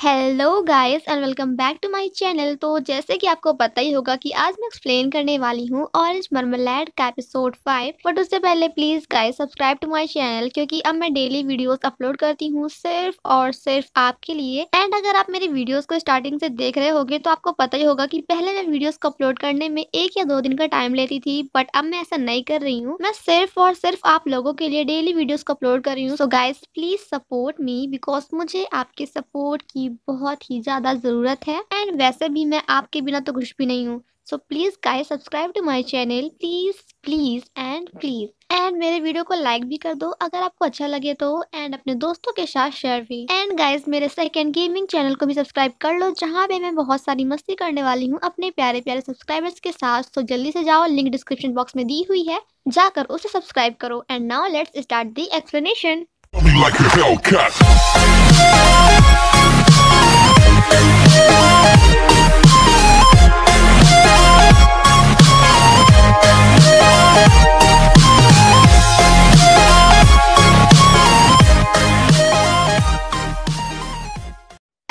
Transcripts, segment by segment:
Hello guys and welcome back to my channel तो जैसे कि आपको पता ही होगा कि आज मैं एक्सप्लेन करने वाली हूँ ऑरेंज मरमलैड का एपिसोड फाइव बट उससे पहले please guys subscribe to my channel क्योंकि अब मैं डेली वीडियोस अपलोड करती हूँ सिर्फ़ और सिर्फ़ आपके लिए. एंड अगर आप मेरी वीडियोस को स्टार्टिंग से देख रहे होगे तो आपको पता ही होगा कि पहले मैं वीडियोज़ को अपलोड करने में एक या दो दिन का टाइम लेती थी बट अब मैं ऐसा नहीं कर रही हूँ. मैं सिर्फ़ और सिर्फ़ आप लोगों के लिए डेली वीडियोज़ को अपलोड कर रही हूँ. So guys please support me because मुझे आपके सपोर्ट की बहुत ही ज़्यादा ज़रूरत है। एंड वैसे भी मैं आपके बिना तो कुछ भी नहीं हूँ। So please guys subscribe to my channel please please and please and मेरे वीडियो को लाइक भी कर दो अगर आपको अच्छा लगे तो। एंड अपने दोस्तों के साथ शेयर भी। एंड गाइस मेरे सेकंड गेमिंग चैनल को भी सब्सक्राइब कर लो, जहाँ पे मैं बहुत सारी मस्ती करने वाली हूँ अपने प्यारे प्यारे सब्सक्राइबर्स के साथ। तो जल्दी से जाओ लिंक डिस्क्रिप्शन बॉक्स में दी हुई है। जाकर उसे सब्सक्राइब करो। And now let's start the explanation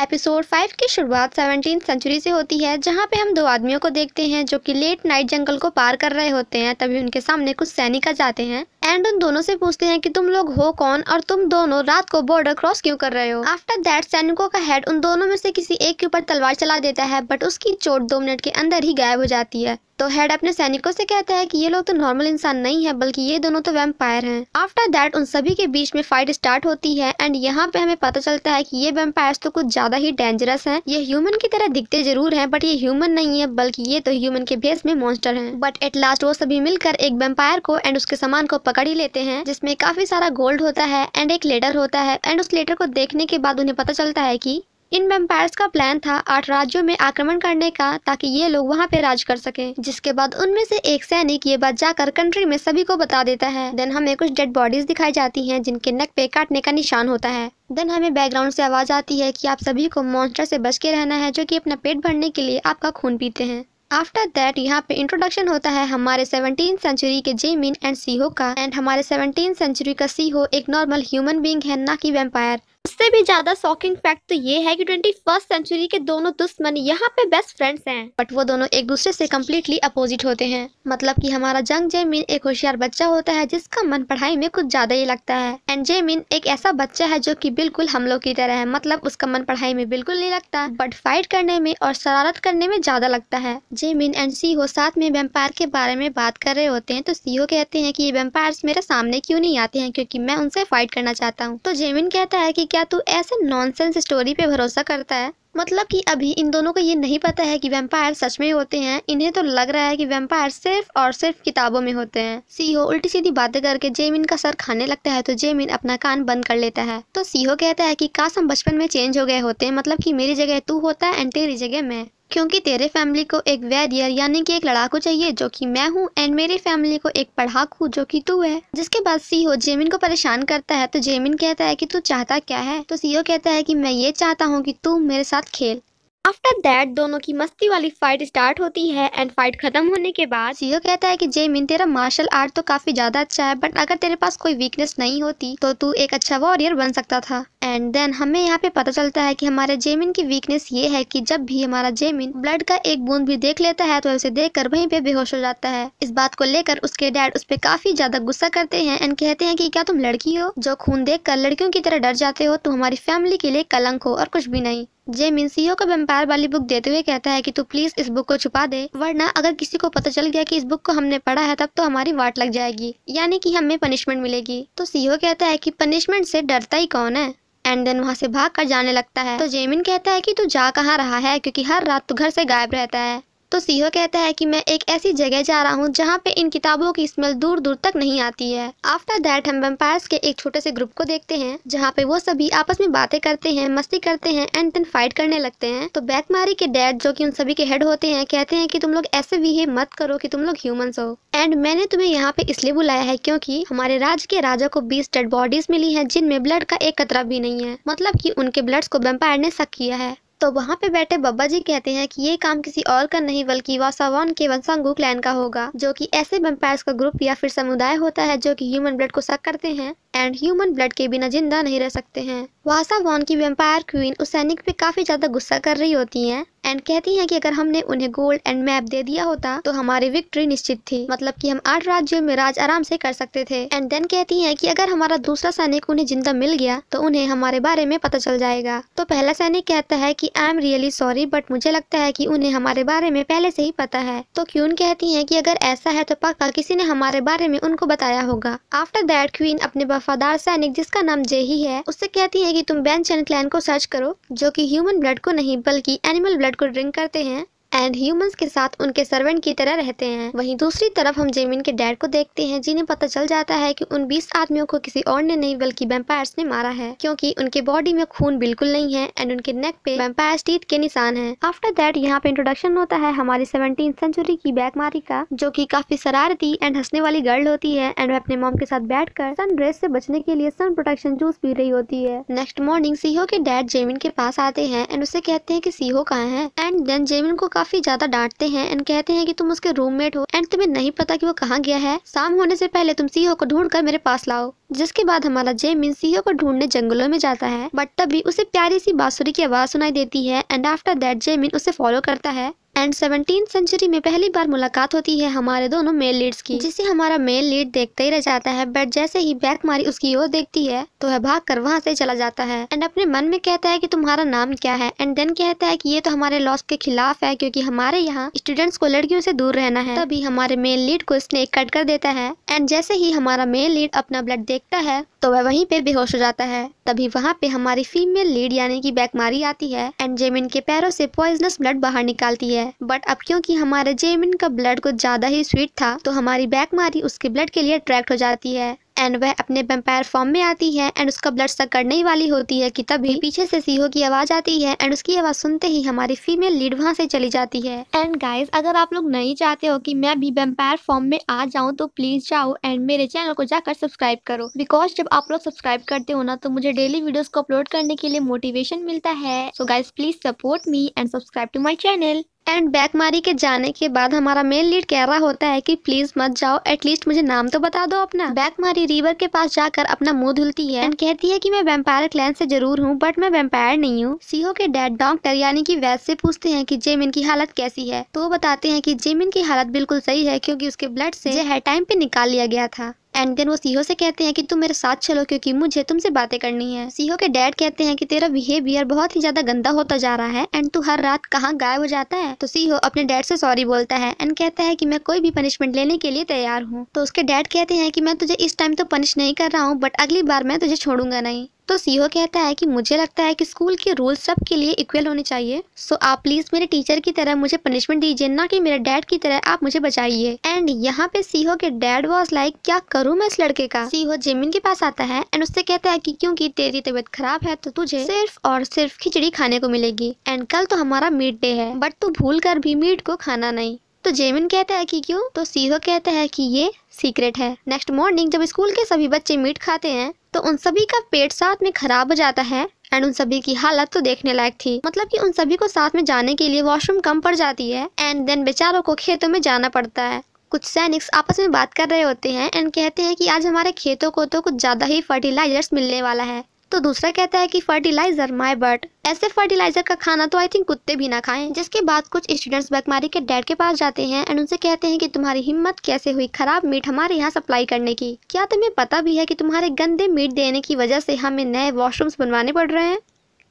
episode 5 life की शुरुआत सेवनटीन सेंचुरी से होती है, जहाँ पे हम दो आदमियों को देखते हैं जो कि लेट नाइट जंगल को पार कर रहे होते हैं, तभी उनके सामने कुछ सैनिक आ जाते हैं एंड उन दोनों से पूछते हैं कि तुम लोग हो कौन और तुम दोनों रात को बॉर्डर क्रॉस क्यों कर रहे हो? आफ्टर दैट सैनिकों का हेड उन दोनों में से किसी एक के ऊपर तलवार चला देता है बट उसकी चोट दो मिनट के अंदर ही गायब हो जाती है। तो हेड अपने सैनिकों से कहता है कि ये लोग तो नॉर्मल इंसान नहीं है, बल्कि ये दोनों तो वैम्पायर हैं। आफ्टर दैट उन सभी के बीच में फाइट स्टार्ट होती है एंड यहाँ पे हमें पता चलता है कि ये वैम्पायर्स तो कुछ ज़्यादा ही डेंजरस हैं। ये ह्यूमन की तरह दिखते ज़रूर हैं बट ये ह्यूमन नहीं है, बल्कि ये तो ह्यूमन के भेस में मॉन्स्टर हैं। बट एट लास्ट वो सभी मिलकर एक वेम्पायर को एंड उसके सामान को पकड़ ही लेते हैं, जिसमें काफ़ी सारा गोल्ड होता है एंड एक लेटर होता है एंड उस लेटर को देखने के बाद उन्हें पता चलता है की इन वेम्पायर्स का प्लान था आठ राज्यों में आक्रमण करने का, ताकि ये लोग वहाँ पे राज कर सके, जिसके बाद उनमें से एक सैनिक ये बात जाकर कंट्री में सभी को बता देता है। देन हमें कुछ डेड बॉडीज दिखाई जाती हैं, जिनके नेक पे काटने का निशान होता है। देन हमें बैकग्राउंड से आवाज़ आती है कि आप सभी को मॉन्स्टर से बच के रहना है, जो कि अपना पेट भरने के लिए आपका खून पीते हैं। आफ्टर दैट यहाँ पे इंट्रोडक्शन होता है हमारे सेवनटीन सेंचुरी के जेमिन एंड सीहो का। एंड हमारे सेवनटीन सेंचुरी का सीहो एक नॉर्मल ह्यूमन बींग है, ना कि वेम्पायर उससे भी ज़्यादा शॉकिंग फैक्ट तो ये है कि ट्वेंटी फ़र्स्ट सेंचुरी के दोनों दुश्मन यहाँ पे बेस्ट फ्रेंड्स हैं। बट वो दोनों एक दूसरे से कम्प्लीटली अपोजिट होते हैं। मतलब कि हमारा जंग जेमिन एक होशियार बच्चा होता है, जिसका मन पढ़ाई में कुछ ज़्यादा ही लगता है। एंड जेमिन एक ऐसा बच्चा है जो की बिल्कुल हम लोग की तरह है। मतलब उसका मन पढ़ाई में बिल्कुल नहीं लगता बट फाइट करने में और शरारत करने में ज़्यादा लगता है। जेमिन एंड सीहो साथ में वेम्पायर के बारे में बात कर रहे होते हैं तो सीहो कहते हैं की ये मेरे सामने क्यों नहीं आते हैं? क्योंकि मैं उनसे फाइट करना चाहता हूँ। तो जेमिन कहता है कि क्या तू ऐसे नॉनसेंस स्टोरी पे भरोसा करता है? मतलब कि अभी इन दोनों को ये नहीं पता है कि वेम्पायर सच में होते हैं? इन्हें तो लग रहा है कि वेम्पायर सिर्फ़ और सिर्फ़ किताबों में होते हैं। सीहो उल्टी सीधी बातें करके जेमिन का सर खाने लगता है तो जेमिन अपना कान बंद कर लेता है। तो सीहो कहता है कि काश हम बचपन में चेंज हो गए होते हैं मतलब कि मेरी जगह तू होता है एंड तेरी जगह मैं। क्योंकि तेरे फैमिली को एक वैरियर यानी कि एक लड़ाकू चाहिए जो कि मैं हूँ एंड मेरी फैमिली को एक पढ़ाकू जो कि तू है। जिसके बाद सीओ जेमिन को परेशान करता है तो जेमिन कहता है कि तू चाहता क्या है? तो सीओ कहता है कि मैं ये चाहता हूँ कि तू मेरे साथ खेल। आफ्टर दैट दोनों की मस्ती वाली फाइट स्टार्ट होती है एंड फाइट खत्म होने के बाद सीओ कहता है कि जेमिन तेरा मार्शल आर्ट तो काफ़ी ज़्यादा अच्छा है बट अगर तेरे पास कोई वीकनेस नहीं होती तो तू एक अच्छा वॉरियर बन सकता था. एंड देन हमें यहाँ पे पता चलता है कि हमारे जेमिन की वीकनेस ये है कि जब भी हमारा जेमिन ब्लड का एक बूंद भी देख लेता है तो उसे देख कर वहीं पे बेहोश हो जाता है। इस बात को लेकर उसके डैड उस पर काफ़ी ज़्यादा गुस्सा करते हैं एंड कहते हैं कि, क्या तुम लड़की हो? जो खून देख कर लड़कियों की तरह डर जाते हो तुम हमारी फैमिली के लिए कलंक हो और कुछ भी नहीं। जेमिन सीओ को वेम्पायर वाली बुक देते हुए कहता है कि तू प्लीज़ इस बुक को छुपा दे, वरना अगर किसी को पता चल गया कि इस बुक को हमने पढ़ा है, तब तो हमारी वाट लग जाएगी, यानी कि हमें पनिशमेंट मिलेगी। तो सीओ कहता है कि पनिशमेंट से डरता ही कौन है? एंड देन वहाँ से भाग कर जाने लगता है। तो जेमिन कहता है कि तू जा कहाँ रहा है, क्योंकि हर रात तू घर से गायब रहता है। तो सीहो कहता है कि मैं एक ऐसी जगह जा रहा हूँ जहाँ पे इन किताबों की स्मेल दूर दूर तक नहीं आती है। आफ्टर दैट हम वेम्पायर्स के एक छोटे से ग्रुप को देखते हैं, जहाँ पे वो सभी आपस में बातें करते हैं, मस्ती करते हैं एंड देन फाइट करने लगते हैं। तो बैकमारी के डैड जो कि उन सभी के हेड होते हैं, कहते हैं कि तुम लोग ऐसे बिहेव मत करो कि तुम लोग ह्यूमंस हो। एंड मैंने तुम्हें यहाँ पे इसलिए बुलाया है क्योंकि हमारे राज्य के राजा को बीस डेड बॉडीज मिली है, जिनमें ब्लड का एक कतरा भी नहीं है। मतलब कि उनके ब्लड्स को वेम्पायर ने सक किया है। तो वहाँ पे बैठे बब्बा जी कहते हैं कि ये काम किसी और का नहीं, बल्कि वासावान के वंसांगू क्लैन का होगा, जो कि ऐसे वेम्पायर्स का ग्रुप या फिर समुदाय होता है जो कि ह्यूमन ब्लड को सक करते हैं एंड ह्यूमन ब्लड के बिना ज़िंदा नहीं रह सकते हैं। वासा वॉन की वेम्पायर क्वीन उस सैनिक पे काफ़ी ज़्यादा गुस्सा कर रही होती हैं एंड कहती हैं कि अगर हमने उन्हें गोल्ड एंड मैप दे दिया होता तो हमारी विक्ट्री निश्चित थी। मतलब कि हम आठ राज्यों में राज आराम से कर सकते थे। एंड देन कहती हैं कि अगर हमारा दूसरा सैनिक उन्हें ज़िंदा मिल गया तो उन्हें हमारे बारे में पता चल जाएगा। तो पहला सैनिक कहता है कि I am really sorry but मुझे लगता है कि उन्हें हमारे बारे में पहले से ही पता है। तो क्यून कहती है की अगर ऐसा है तो पक्का किसी ने हमारे बारे में उनको बताया होगा। आफ्टर दैट क्वीन अपने वफादार सैनिक, जिसका नाम जेही है, उससे कहती है कि तुम बैन चैन क्लैन को सर्च करो, जो कि ह्यूमन ब्लड को नहीं, बल्कि एनिमल ब्लड को ड्रिंक करते हैं। एंड ह्यूमंस के साथ उनके सर्वेंट की तरह रहते हैं। वहीं दूसरी तरफ़ हम जेमिन के डैड को देखते हैं, जिन्हें पता चल जाता है कि उन 20 आदमियों को किसी और ने नहीं, बल्कि वेम्पायर्स ने मारा है, क्योंकि उनके बॉडी में खून बिल्कुल नहीं है एंड उनके नेक पे वेम्पायर्स टीथ के निशान है। आफ्टर दैट यहाँ पे इंट्रोडक्शन होता है हमारी सेवनटीन सेंचुरी की बैकमारी का, जो की काफ़ी शरारती एंड हंसने वाली गर्ल होती है एंड वह अपने मॉम के साथ बैठ कर सन रेस से बचने के लिए सन प्रोटेक्शन जूस पी रही होती है। नेक्स्ट मॉर्निंग सीहो के डैड जेमिन के पास आते हैं एंड उसे कहते हैं की सीहो कहाँ है? एंड देन जेमिन को काफ़ी ज़्यादा डांटते हैं एंड कहते हैं कि तुम उसके रूममेट हो एंड तुम्हें नहीं पता कि वो कहाँ गया है। शाम होने से पहले तुम सीहो को ढूंढ कर मेरे पास लाओ, जिसके बाद हमारा जेमिन सीहो को ढूँढने जंगलों में जाता है। बट तभी उसे प्यारी सी बांसुरी की आवाज़ सुनाई देती है एंड आफ्टर दैट जेमिन उसे फॉलो करता है। एंड सेवनटीन सेंचुरी में पहली बार मुलाकात होती है हमारे दोनों मेल लीड्स की। जिसे हमारा मेल लीड देखते ही रह जाता है बट जैसे ही बैक मारी उसकी ओर देखती है तो वह भाग कर वहाँ से चला जाता है। एंड अपने मन में कहता है कि तुम्हारा नाम क्या है? एंड देन कहता है कि ये तो हमारे लॉस के खिलाफ है, क्योंकि हमारे यहाँ स्टूडेंट्स को लड़कियों से दूर रहना है। तभी हमारे मेल लीड को स्नेक कट कर देता है। एंड जैसे ही हमारा मेल लीड अपना ब्लड देखता है तो वह वहीं पे बेहोश हो जाता है। तभी वहाँ पे हमारी फीमेल लीड यानी कि बैकमारी आती है। एंड जेमिन के पैरों से पॉइजनस ब्लड बाहर निकालती है। बट अब क्योंकि हमारे जेमिन का ब्लड कुछ ज़्यादा ही स्वीट था तो हमारी बैकमारी उसके ब्लड के लिए अट्रैक्ट हो जाती है। एंड वह अपने वेम्पायर फॉर्म में आती है एंड उसका ब्लड सक करने ही वाली होती है कि तभी पीछे से सीहो की आवाज़ आती है एंड उसकी आवाज़ सुनते ही हमारी फीमेल लीड वहाँ से चली जाती है। एंड गाइस अगर आप लोग नहीं चाहते हो कि मैं भी वेम्पायर फॉर्म में आ जाऊँ तो प्लीज़ जाओ एंड मेरे चैनल को जाकर सब्सक्राइब करो। बिकॉज़ जब आप लोग सब्सक्राइब करते हो ना तो मुझे डेली वीडियोस को अपलोड करने के लिए मोटिवेशन मिलता है। So guys please support me and subscribe to my channel and बैकमारी के जाने के बाद हमारा मेल लीड कह रहा होता है कि प्लीज़ मत जाओ एटलीस्ट मुझे नाम तो बता दो अपना। बैकमारी रिवर के पास जाकर अपना मुँह धुलती है एंड कहती है कि मैं वेम्पायर क्लैन से ज़रूर हूँ बट मैं वेम्पायर नहीं हूँ। सीहो के डैड डॉक्टर यानी कि वैद से पूछते हैं कि जेमिन की हालत कैसी है। तो बताते हैं कि जेमिन की हालत बिल्कुल सही है, क्योंकि उसके ब्लड से जहर टाइम पे निकाल लिया गया था। एंड देन वो सीहो से कहते हैं कि तुम मेरे साथ चलो क्योंकि मुझे तुमसे बातें करनी है। सीहो के डैड कहते हैं कि तेरा बिहेवियर बहुत ही ज़्यादा गंदा होता जा रहा है एंड तू हर रात कहाँ गायब हो जाता है? तो सीहो अपने डैड से सॉरी बोलता है एंड कहता है कि मैं कोई भी पनिशमेंट लेने के लिए तैयार हूँ। तो उसके डैड कहते हैं कि मैं तुझे इस टाइम तो पनिश नहीं कर रहा हूँ बट अगली बार मैं तुझे छोड़ूँगा नहीं। तो सीहो कहता है कि मुझे लगता है कि स्कूल के रूल्स सब के लिए इक्वल होने चाहिए। सो आप प्लीज़ मेरे टीचर की तरह मुझे पनिशमेंट दीजिए, ना कि मेरे डैड की तरह आप मुझे बचाइए। एंड यहाँ पे सीहो के डैड वॉज़ लाइक क्या करूँ मैं इस लड़के का? सीहो जेमिन के पास आता है एंड उससे कहता है कि, क्योंकि तेरी तबीयत खराब है तो तुझे सिर्फ़ और सिर्फ़ खिचड़ी खाने को मिलेगी। एंड कल तो हमारा मीट डे है बट तू भूल कर भी मीट को खाना नहीं। तो जेमिन कहता है कि, क्यों? तो सीहो कहता है कि, ये सीक्रेट है। नेक्स्ट मॉर्निंग जब स्कूल के सभी बच्चे मीट खाते हैं तो उन सभी का पेट साथ में खराब हो जाता है एंड उन सभी की हालत तो देखने लायक थी। मतलब कि उन सभी को साथ में जाने के लिए वॉशरूम कम पड़ जाती है एंड देन बेचारों को खेतों में जाना पड़ता है। कुछ सैनिक्स आपस में बात कर रहे होते हैं एंड कहते हैं कि आज हमारे खेतों को तो कुछ ज़्यादा ही फर्टिलाइजर्स मिलने वाला है। तो दूसरा कहता है कि फर्टिलाइज़र माय बट ऐसे फर्टिलाइज़र का खाना तो आई थिंक कुत्ते भी ना खाएँ, जिसके बाद कुछ स्टूडेंट्स बकमारी के डैड के पास जाते हैं एंड उनसे कहते हैं कि तुम्हारी हिम्मत कैसे हुई खराब मीट हमारे यहाँ सप्लाई करने की। क्या तुम्हें पता भी है कि तुम्हारे गंदे मीट देने की वजह से हमें नए वॉशरूम्स बनवाने पड़ रहे हैं?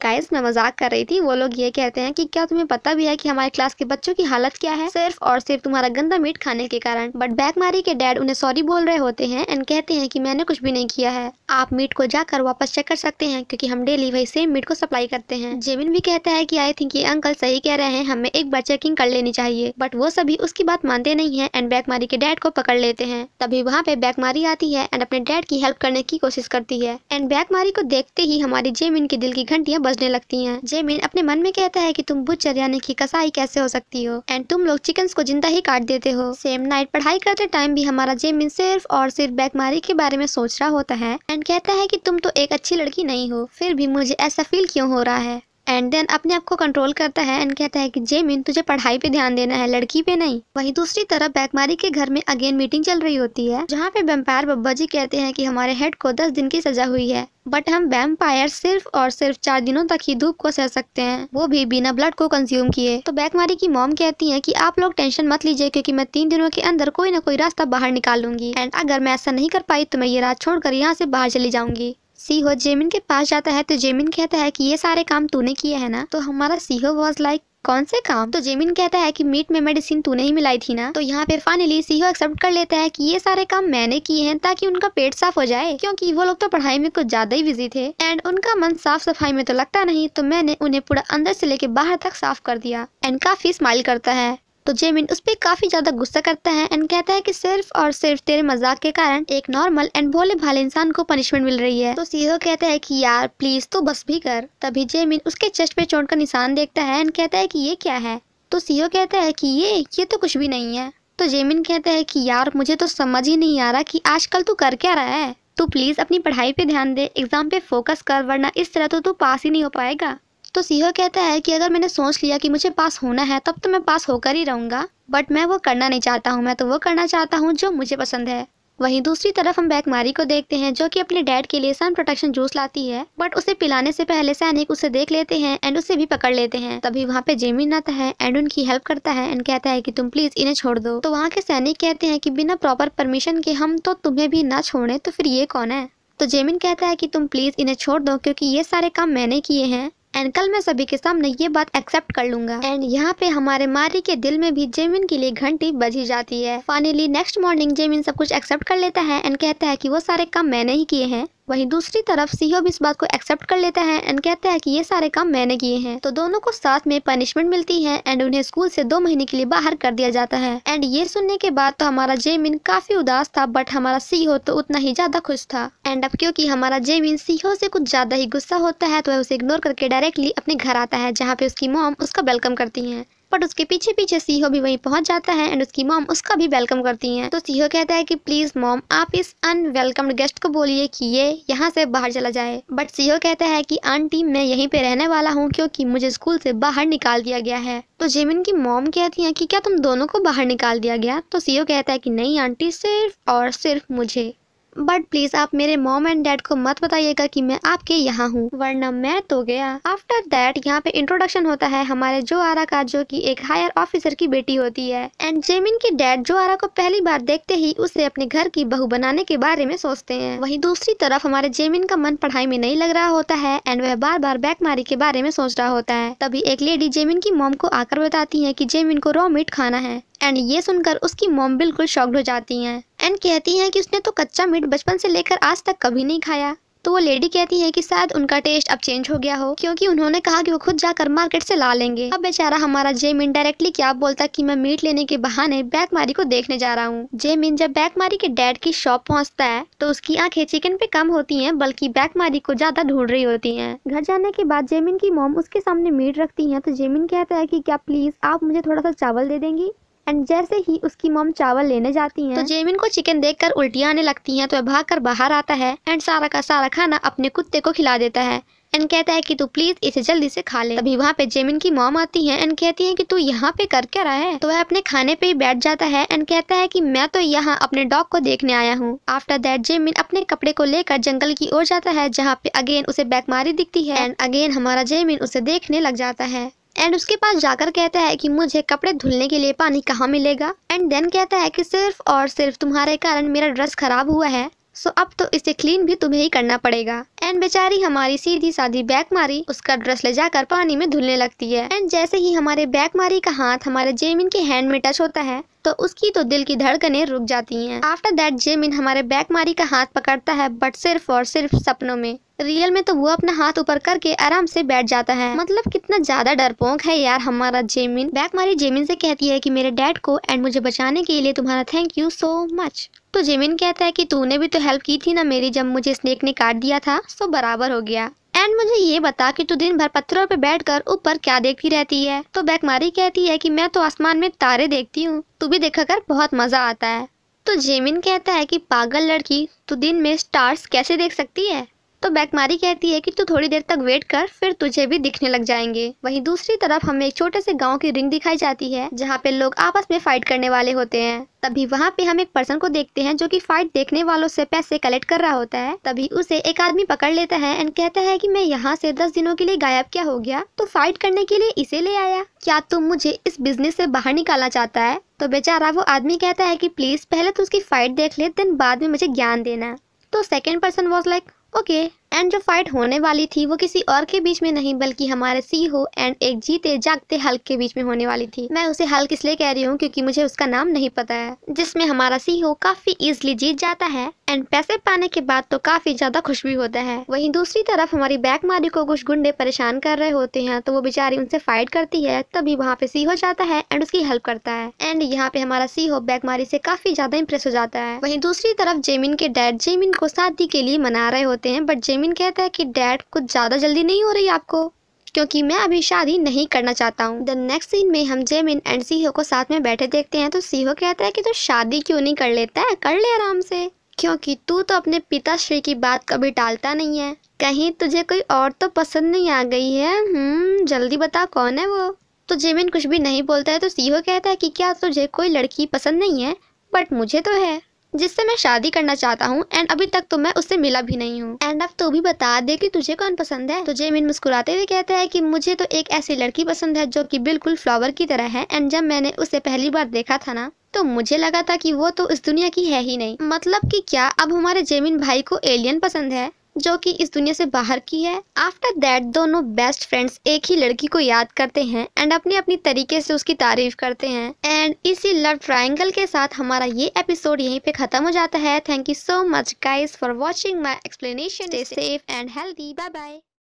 गाइस मैं मज़ाक कर रही थी। वो लोग ये कहते हैं कि क्या तुम्हें पता भी है कि हमारे क्लास के बच्चों की हालत क्या है? सिर्फ़ और सिर्फ़ तुम्हारा गंदा मीट खाने के कारण। बट बैकमारी के डैड उन्हें सॉरी बोल रहे होते हैं एंड कहते हैं कि मैंने कुछ भी नहीं किया है। आप मीट को जाकर वापस चेक कर सकते हैं क्योंकि हम डेली वही सेम मीट को सप्लाई करते हैं। जेमिन भी कहता है की आई थिंक ये अंकल सही कह रहे हैं, हमें एक बार चेकिंग कर लेनी चाहिए। बट वो सभी उसकी बात मानते नहीं है एंड बैकमारी के डैड को पकड़ लेते हैं। तभी वहाँ पे बैकमारी आती है एंड अपने डैड की हेल्प करने की कोशिश करती है। एंड बैकमारी को देखते ही हमारी जेमिन के दिल की घंटियाँ बजने लगती हैं। जेमिन अपने मन में कहता है कि तुम बुचर चरियाने की कसाई कैसे हो सकती हो? एंड तुम लोग चिकन को ज़िंदा ही काट देते हो। सेम नाइट पढ़ाई करते टाइम भी हमारा जेमिन सिर्फ़ और सिर्फ़ बैकमारी के बारे में सोच रहा होता है। एंड कहता है की तुम तो एक अच्छी लड़की नहीं हो, फिर भी मुझे ऐसा फील क्यों हो रहा है? एंड देन अपने आप को कंट्रोल करता है एंड कहता है कि जेमिन तुझे पढ़ाई पे ध्यान देना है, लड़की पे नहीं। वहीं दूसरी तरफ़ बैकमारी के घर में अगेन मीटिंग चल रही होती है, जहाँ पे वेम्पायर बब्बा जी कहते हैं कि, हमारे हेड को दस दिन की सजा हुई है बट हम वैम्पायर सिर्फ़ और सिर्फ़ चार दिनों तक ही धूप को सह सकते हैं, वो भी बिना ब्लड को कंज्यूम किए। तो बैकमारी की मॉम कहती है कि, आप लोग टेंशन मत लीजिए, क्योंकि मैं तीन दिनों के अंदर कोई ना कोई रास्ता बाहर निकाल लूँगी। एंड अगर मैं ऐसा नहीं कर पाई तो मैं ये रात छोड़कर यहाँ से बाहर चली जाऊँगी। सीहो जेमिन के पास जाता है तो जेमिन कहता है कि ये सारे काम तूने किए है ना? तो हमारा सीहो वॉज़ लाइक कौन से काम? तो जेमिन कहता है कि मीट में मेडिसिन तूने ही मिलाई थी ना? तो यहाँ पे फाइनली सीहो एक्सेप्ट कर लेता है कि ये सारे काम मैंने किए हैं ताकि उनका पेट साफ़ हो जाए, क्योंकि वो लोग तो पढ़ाई में कुछ ज़्यादा ही बिज़ी थे। एंड उनका मन साफ़ सफ़ाई में तो लगता नहीं तो मैंने उन्हें पूरा अंदर से लेके बाहर तक साफ़ कर दिया। एंड काफ़ी स्माइल करता है। तो जेमिन उस पर काफ़ी ज़्यादा गुस्सा करता है एंड कहता है कि सिर्फ़ और सिर्फ़ तेरे मज़ाक के कारण एक नॉर्मल एंड भोले भाले इंसान को पनिशमेंट मिल रही है। तो सीहो कहता है कि यार प्लीज़ तो बस भी कर। तभी जेमिन उसके चेस्ट पे चोट का निशान देखता है एंड कहता है कि ये क्या है? तो सीहो कहता है कि ये ये तो कुछ भी नहीं है। तो जेमिन कहता है कि यार, मुझे तो समझ ही नहीं आ रहा कि आजकल तू कर क्या रहा है। तू प्लीज़ अपनी पढ़ाई पे ध्यान दे एग्ज़ाम पे फोकस कर, वरना इस तरह तो तू पास ही नहीं हो पाएगा। तो सीहो कहता है कि अगर मैंने सोच लिया कि मुझे पास होना है, तब तो मैं पास होकर ही रहूँगा। बट मैं वो करना नहीं चाहता हूँ, मैं तो वो करना चाहता हूँ जो मुझे पसंद है। वहीं दूसरी तरफ़ हम बैकमारी को देखते हैं, जो कि अपने डैड के लिए सन प्रोटेक्शन जूस लाती है। बट उसे पिलाने से पहले सैनिक उसे देख लेते हैं एंड उसे भी पकड़ लेते हैं। तभी वहाँ पे जेमिन आता है एंड उनकी हेल्प करता है एंड कहता है कि तुम प्लीज़ इन्हें छोड़ दो। तो वहाँ के सैनिक कहते हैं कि बिना प्रॉपर परमिशन के हम तो तुम्हें भी ना छोड़े तो फिर ये कौन है? तो जेमिन कहता है कि तुम प्लीज़ इन्हें छोड़ दो, क्योंकि ये सारे काम मैंने किए हैं। एंड कल मैं सभी के सामने ये बात एक्सेप्ट कर लूँगा। एंड यहाँ पे हमारे मारी के दिल में भी जेमिन के लिए घंटी बजी जाती है। फाइनली नेक्स्ट मॉर्निंग जेमिन सब कुछ एक्सेप्ट कर लेता है एंड कहता है की वो सारे काम मैंने ही किए हैं। वहीं दूसरी तरफ़ सीहो भी इस बात को एक्सेप्ट कर लेता है एंड कहता है कि ये सारे काम मैंने किए हैं। तो दोनों को साथ में पनिशमेंट मिलती है एंड उन्हें स्कूल से दो महीने के लिए बाहर कर दिया जाता है। एंड ये सुनने के बाद तो हमारा जेमिन काफ़ी उदास था बट हमारा सीहो तो उतना ही ज़्यादा खुश था। एंड अब क्योंकि हमारा जेमिन सीहो से कुछ ज़्यादा ही गुस्सा होता है तो वह उसे इग्नोर करके डायरेक्टली अपने घर आता है, जहाँ पे उसकी मोम उसका वेलकम करती है। बट उसके पीछे पीछे सीहो भी वहीं पहुँच जाता है एंड उसकी मॉम उसका भी वेलकम करती हैं। तो सीहो कहता है कि प्लीज़ मॉम आप इस अनवेलकम्ड गेस्ट को बोलिए कि ये यहाँ से बाहर चला जाए। बट सीहो कहता है कि आंटी मैं यहीं पे रहने वाला हूँ क्योंकि मुझे स्कूल से बाहर निकाल दिया गया है। तो जेमिन की मॉम कहती है कि, क्या तुम दोनों को बाहर निकाल दिया गया? तो सीहो कहता है कि, नहीं आंटी सिर्फ़ और सिर्फ़ मुझे। बट प्लीज़ आप मेरे मॉम एंड डैड को मत बताइएगा कि मैं आपके यहाँ हूँ। वरना मैं तो गया। आफ्टर दैट यहाँ पे इंट्रोडक्शन होता है हमारे जो आरा का, जो की एक हायर ऑफिसर की बेटी होती है। एंड जेमिन के डैड जो आरा को पहली बार देखते ही उसे अपने घर की बहू बनाने के बारे में सोचते हैं। वहीं दूसरी तरफ़ हमारे जेमिन का मन पढ़ाई में नहीं लग रहा होता है एंड वह बार बार बैकमारी के बारे में सोच रहा होता है। तभी एक लेडी जेमिन की मॉम को आकर बताती है की जेमिन को रॉ मीट खाना है। एंड ये सुनकर उसकी मोम बिल्कुल शॉक्ड हो जाती हैं। एंड कहती हैं कि उसने तो कच्चा मीट बचपन से लेकर आज तक कभी नहीं खाया। तो वो लेडी कहती है कि शायद उनका टेस्ट अब चेंज हो गया हो, क्योंकि उन्होंने कहा कि वो खुद जाकर मार्केट से ला लेंगे। अब बेचारा हमारा जेमिन डायरेक्टली क्या बोलता कि मैं मीट लेने के बहाने बैकमारी को देखने जा रहा हूँ। जेमिन जब बैकमारी के डैड की शॉप पहुँचता है तो उसकी आँखें चिकन पे कम होती हैं, बल्कि बैकमारी को ज़्यादा ढूंढ रही होती हैं। घर जाने के बाद जेमिन की मोम उसके सामने मीट रखती है तो जेमिन कहता है की क्या प्लीज़ आप मुझे थोड़ा सा चावल दे देंगी? एंड जैसे ही उसकी मोम चावल लेने जाती है तो जेमिन को चिकन देखकर उल्टियाँ आने लगती है तो वह भागकर बाहर आता है एंड सारा का सारा खाना अपने कुत्ते को खिला देता है एंड कहता है कि तू प्लीज़ इसे जल्दी से खा ले। तभी वहाँ पे जेमिन की मॉम आती है एंड कहती है कि तू यहाँ पे कर क्या रहा है? तो वह अपने खाने पे ही बैठ जाता है एंड कहता है कि मैं तो यहाँ अपने डॉग को देखने आया हूँ। आफ्टर दैट जेमिन अपने कपड़े को लेकर जंगल की ओर जाता है जहाँ पे अगेन उसे बैकमारी दिखती है एंड अगेन हमारा जेमिन उसे देखने लग जाता है। एंड उसके पास जाकर कहता है कि मुझे कपड़े धुलने के लिए पानी कहाँ मिलेगा? एंड देन कहता है कि सिर्फ़ और सिर्फ़ तुम्हारे कारण मेरा ड्रेस खराब हुआ है। सो अब तो इसे क्लीन भी तुम्हें ही करना पड़ेगा। एंड बेचारी हमारी सीधी साधी बैक मारी, उसका ड्रेस ले जाकर पानी में धुलने लगती है। एंड जैसे ही हमारे बैक मारी का हाथ हमारे जेमिन के हैंड में टच होता है तो उसकी तो दिल की धड़कनें रुक जाती हैं। आफ्टर दैट जेमिन हमारे बैक मारी का हाथ पकड़ता है बट सिर्फ़ और सिर्फ़ सपनों में। रियल में तो वो अपना हाथ ऊपर करके आराम से बैठ जाता है। मतलब कितना ज़्यादा डरपोक है यार हमारा जेमिन बैक मारी जेमिन से कहती है कि मेरे डैड को एंड मुझे बचाने के लिए तुम्हारा थैंक यू सो मच तो जेमिन कहता है कि तूने भी तो हेल्प की थी ना मेरी जब मुझे स्नेक ने काट दिया था सो बराबर हो गया। एंड मुझे ये बता कि तू दिन भर पत्थरों पे बैठकर ऊपर क्या देखती रहती है? तो बैकमारी कहती है कि मैं तो आसमान में तारे देखती हूँ, तू भी देखा कर, बहुत मज़ा आता है। तो जेमिन कहता है कि पागल लड़की, तू दिन में स्टार्स कैसे देख सकती है? तो बैकमारी कहती है कि तू थोड़ी देर तक वेट कर, फिर तुझे भी दिखने लग जाएँगे। वहीं दूसरी तरफ़ हमें एक छोटे से गाँव की रिंग दिखाई जाती है, जहाँ पे लोग आपस में फाइट करने वाले होते हैं। तभी वहाँ पे हम एक पर्सन को देखते हैं जो कि फाइट देखने वालों से पैसे कलेक्ट कर रहा होता है। तभी उसे एक आदमी पकड़ लेता है एंड कहता है कि मैं यहाँ से दस दिनों के लिए गायब क्या हो गया? तो फाइट करने के लिए इसे ले आया। क्या तुम मुझे इस बिज़नेस से बाहर निकालना चाहता है? तो बेचारा वो आदमी कहता है कि प्लीज़ पहले तो उसकी फाइट देख ले, देन बाद में मुझे ज्ञान देना। तो second person was like okay, and जो फाइट होने वाली थी वो किसी और के बीच में नहीं, बल्कि हमारे सी हो एंड एक जीते जागते हल्क के बीच में होने वाली थी। मैं उसे हल्क इसलिए कह रही हूँ क्योंकि मुझे उसका नाम नहीं पता है, जिसमें हमारा सी हो काफ़ी इजिली जीत जाता है। एंड पैसे पाने के बाद तो काफ़ी ज़्यादा खुश भी होता है। वहीं दूसरी तरफ़ हमारी बैक मारी को कुछ गुंडे परेशान कर रहे होते हैं तो वो बेचारी उनसे फाइट करती है, तभी वहाँ पे सी हो जाता है एंड उसकी हेल्प करता है। एंड यहाँ पे हमारा सी हो बैक मारी से काफ़ी ज़्यादा इम्प्रेस हो जाता है। वहीं दूसरी तरफ़ जेमिन के डैड जेमिन को शादी के लिए मना रहे होते हैं बट जेमिन कहता है कि डैड कुछ ज़्यादा जल्दी नहीं हो रही आपको? क्योंकि मैं अभी शादी नहीं करना चाहता हूँ। द नेक्स्ट सीन में हम जेमिन एंड सीहो को साथ में बैठे देखते हैं तो सीहो कहता है कि, तू शादी क्यों नहीं कर लेता है? कर ले आराम से। क्योंकि तू तो अपने पिताश्री की बात कभी टालता नहीं है। कहीं तुझे कोई और तो पसंद नहीं आ गई है? हम्म जल्दी बता कौन है वो? तो जेमिन कुछ भी नहीं बोलता है तो सीहो कहता है कि क्या तुझे कोई लड़की पसंद नहीं है? बट मुझे तो है, जिससे मैं शादी करना चाहता हूँ एंड अभी तक तो मैं उससे मिला भी नहीं हूँ। एंड अब तो भी बता दे कि तुझे कौन पसंद है। तो जेमिन मुस्कुराते हुए कहता है कि मुझे तो एक ऐसी लड़की पसंद है जो कि बिल्कुल फ्लावर की तरह है एंड जब मैंने उसे पहली बार देखा था ना तो मुझे लगा था कि वो तो इस दुनिया की है ही नहीं। मतलब कि क्या अब हमारे जेमिन भाई को एलियन पसंद है, जो कि इस दुनिया से बाहर की है? आफ्टर दैट दोनों बेस्ट फ्रेंड्स एक ही लड़की को याद करते हैं एंड अपने अपनी तरीके से उसकी तारीफ़ करते हैं। एंड इसी लव ट्रायंगल के साथ हमारा ये एपिसोड यहीं पे खत्म हो जाता है। Thank you so much guys for watching my explanation safe and healthy bye bye